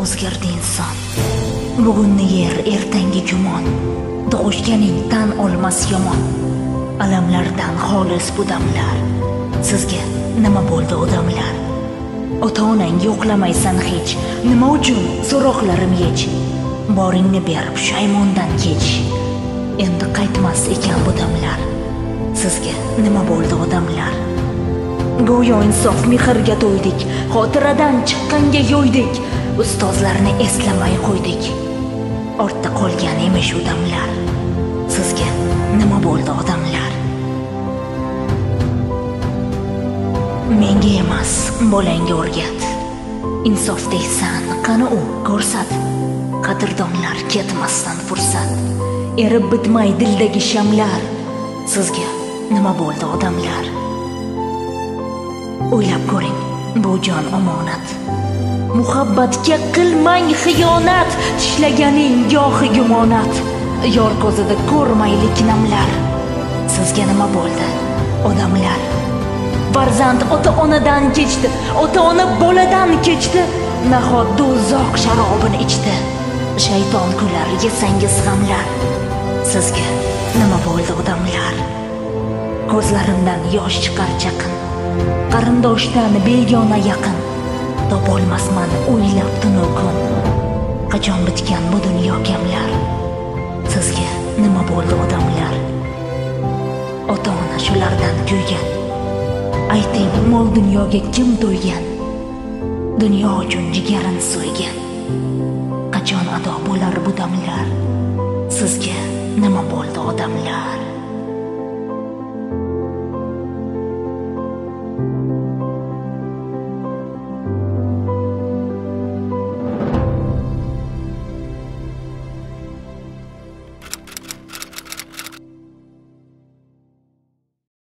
o'zgardi inson. Bugunni yer ertangi gumon tug'ishganing tan olmas yomon. Alamlardan xolis bu damlar. Sizga nima bo'ldi odamlar ota onang yo'qlamaysan hech. Nima uchun so'roqlarim yech? Boringni ber pushaymondan kech. Endi qaytmas ekan bu damlar. Sizga nima bo'ldi odamlar go'yo insof mehrga to'ydik. Xotiradan chiqqanga yo'ydik. Ustozlarni eslamay qo'ydik. Ortda qolgan emish u damlar. Sizga nima bo'ldi odamlar? Menga emas bolangga o'rgat. Insof deysan qani u ko'rsat. Qadrdonlar ketmasdan fursat. Erib bitmay dildagi shamlar. Sizga nima bo'ldi odamlar? O'ylab ko'ring bu jon omonat. Muhabbatga qilmang xiyonat tishlaganing gohi gumonat. Yor ko'zida ko'rmaylik namlar. Sizga nima bo'ldi odamlar? Farzand ota onadan kechdi ota ona boladan kechdi. Nahot do'zax sharobini ichdi. Shayton kular yesangiz g'amlar. Sizga nima bo'ldi odamlar? Ko'zlarimdan yosh chiqar chaqin. Qarindoshdan begona yaqin. Topolmasman o'ylab tunu kun. Qachon bitgan bu dunyo kamlar? Sizga nima bo'ldi odamlar? Ota ona shulardan kuygan. Ayting mol dunyoga kim to'ygan? Dunyo uchun jigarin so'ygan. Qachon ado bo'lar bu damlar? Sizga nima bo'ldi odamlar?